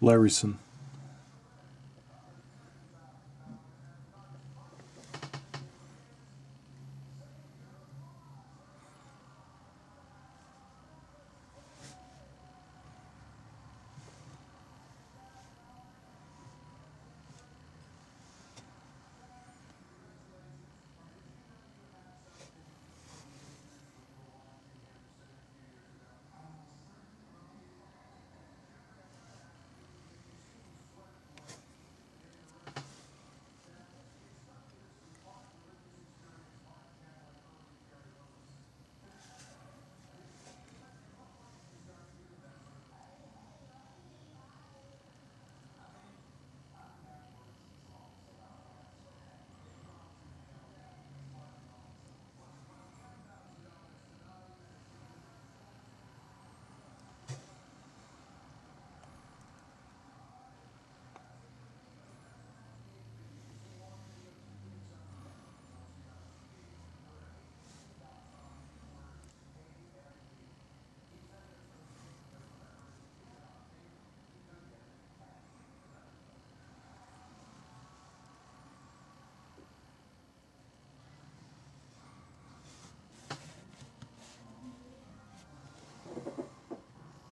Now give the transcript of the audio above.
Larryson.